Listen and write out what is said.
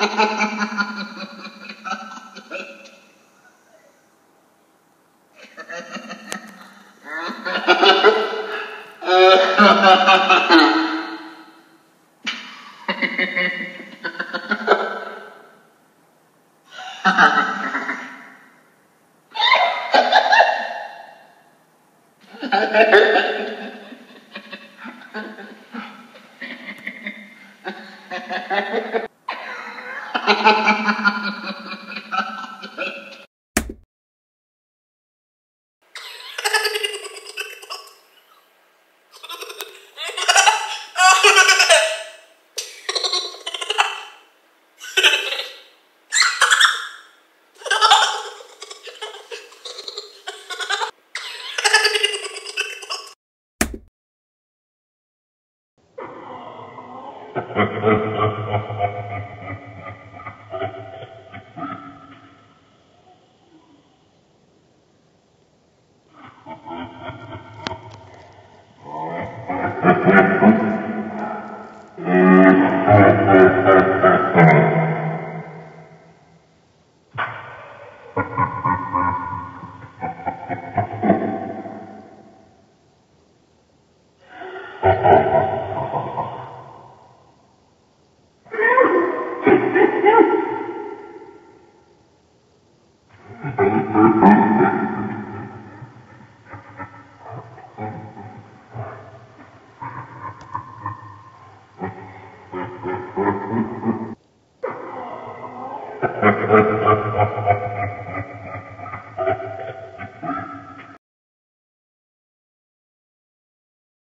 Ha ha ha ハハハハ Thank you.